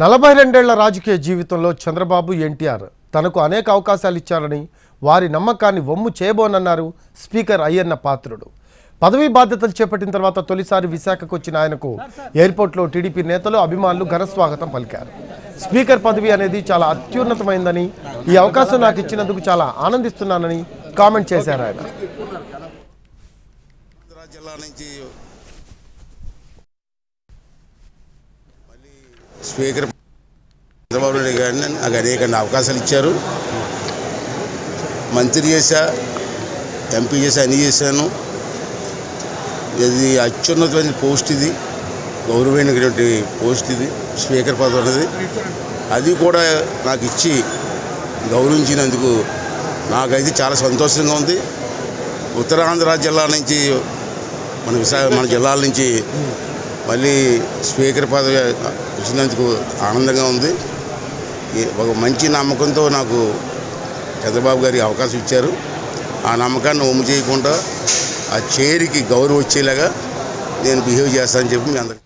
నలభై రెండేళ్ళ రాజకీయ జీవితంలో చంద్రబాబు ఎన్టీఆర్ తనకు అనేక అవకాశాలు ఇచ్చారని వారి నమ్మకాన్ని వమ్ము చేయబోనన్నారు స్పీకర్ అయ్యన్న పాత్రుడు. పదవీ బాధ్యతలు చేపట్టిన తర్వాత తొలిసారి విశాఖకు వచ్చిన ఆయనకు ఎయిర్పోర్ట్లో టీడీపీ నేతలు అభిమానులు ఘనస్వాగతం పలికారు. స్పీకర్ పదవి అనేది చాలా అత్యున్నతమైందని ఈ అవకాశం నాకు ఇచ్చినందుకు చాలా ఆనందిస్తున్నానని కామెంట్ చేశారు ఆయన. జిల్లా నుంచి స్పీకర్ చంద్రబాబు నాయుడు గారిని నాకు అనేక అవకాశాలు ఇచ్చారు. మంత్రి చేశా ఎంపీ చేశా అన్నీ చేశాను. ఇది అత్యున్నతమైన పోస్ట్ ఇది. గౌరవమైనటువంటి పోస్ట్ ఇది స్పీకర్ పదవి అనేది అది కూడా నాకు ఇచ్చి గౌరవించినందుకు నాకైతే చాలా సంతోషంగా ఉంది. ఉత్తరాంధ్ర జిల్లా నుంచి మన విశాఖ మన జిల్లాల నుంచి మళ్ళీ స్పీకర్ పదవి వచ్చినందుకు ఆనందంగా ఉంది. ఈ ఒక మంచి నమ్మకంతో నాకు చంద్రబాబు గారికి అవకాశం ఇచ్చారు. ఆ నమ్మకాన్ని ఒమ్ము చేయకుండా ఆ చైర్కి గౌరవం వచ్చేలాగా నేను బిహేవ్ చేస్తానని చెప్పి మీ అందరికీ